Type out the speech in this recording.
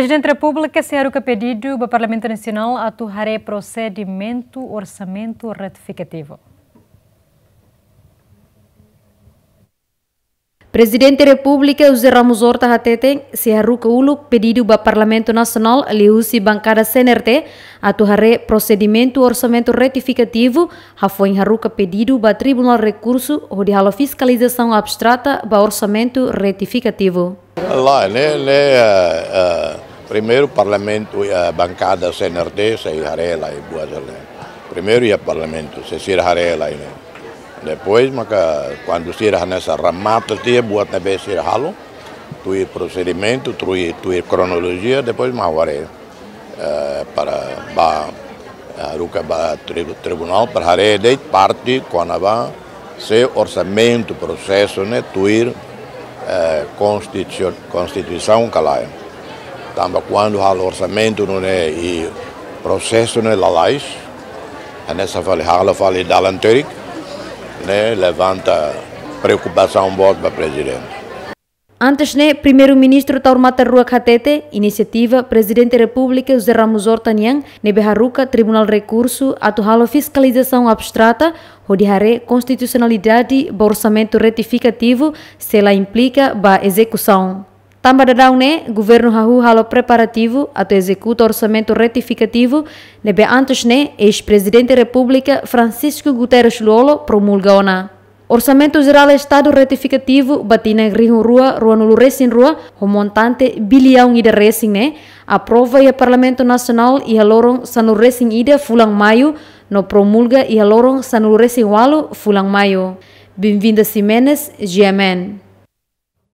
Presidente da República Searuca pedido ao Parlamento Nacional a atuar procedimento orçamento retificativo. Presidente da República José Ramos Horta Hatete se arruca ulo pedido ao Parlamento Nacional liusi bancada CNRT atuar procedimento orçamento retificativo ha foi arruca pedido ao Tribunal Recurso onde a fiscalização abstrata do orçamento retificativo. Lá, né, né, uh, uh, primeiro Parlamento uh, bancada CNRT se haré lá em Boa Primeiro ia Parlamento se haré lá, né. Depois, maka, quando se nessa ramata, dia buat nabe se halo, tu procedimento, tu tu cronologia, depois maware uh, para ba ruka ba tribunal para hare de parte quando ba se orçamento processo né tuir uh, constituição constituição calai. Tamba quando halo orçamento não é e processo né lalais, nessa fale halo fale dalanterik né, levanta preocupação boa para o presidente. Antes, né, primeiro-ministro Taurmata Rua Katete, iniciativa Presidente da República José Ramos Hortanian, nebe haruka Tribunal Recurso atuhalo fiscalização abstrata, onde hare constitucionalidade orçamento retificativo, se ela implica ba execução. Tambah dadau ne, governo hahu halo preparativo atau executa orçamento retificativo, nebe antes ne, ex-presidente da República Francisco Guterres Lolo promulga ona. Orçamento Geral Estado Retificativo batina Rio Rua, Rua Nulu Racing Rua, montante bilhão ida Racing ne, aprova e a Parlamento Nacional e a lorong Sanu Racing ida fulang maio, no promulga e a lorong Sanu Racing Walu fulang maio. Bem-vinda Simenes, GMN.